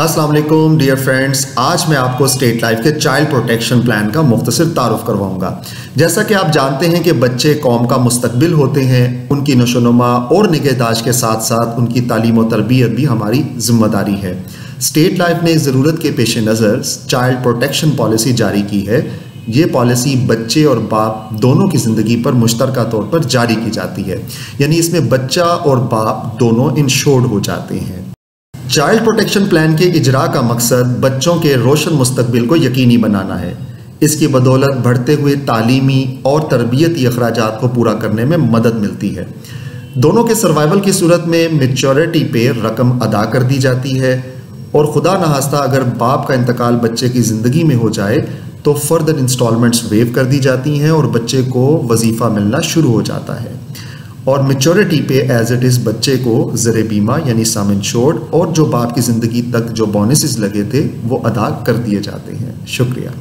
वालेकुम dear friends आज मैं आपको स्टेट लाइफ के चाइल्ड प्रोटेक्शन प्लान का मुख्तर तारुफ करवाऊँगा। जैसा कि आप जानते हैं कि बच्चे कौम का मुस्तबिल होते हैं, उनकी नशोनुमा और निगहदाश के साथ साथ उनकी तालीम और तरबियत भी हमारी ज़िम्मेदारी है। स्टेट लाइफ ने ज़रूरत के पेश नज़र चाइल्ड प्रोटेक्शन पॉलिसी जारी की है। ये पॉलिसी बच्चे और बाप दोनों की ज़िंदगी पर मुश्तर तौर पर जारी की जाती है। यानी इसमें बच्चा और बाप दोनों इंश्योर्ड हो जाते हैं। चाइल्ड प्रोटेक्शन प्लान के इजरा का मकसद बच्चों के रोशन मुस्तबिल को यकीनी बनाना है। इसकी बदौलत बढ़ते हुए तालीमी और तरबियती अखराज को पूरा करने में मदद मिलती है। दोनों के सर्वाइवल की सूरत में मेचोरिटी पे रकम अदा कर दी जाती है और खुदा नहास्ता अगर बाप का इंतकाल बच्चे की ज़िंदगी में हो जाए तो फर्दर इंस्टॉलमेंट्स वेव कर दी जाती हैं और बच्चे को वजीफ़ा मिलना शुरू हो जाता है। और मेचोरिटी पे एज इट इज़ बच्चे को ज़र बीमा यानी सामिन इंश्योर्ड और जो बाप की ज़िंदगी तक जो बोनसेस लगे थे, वो अदा कर दिए जाते हैं। शुक्रिया।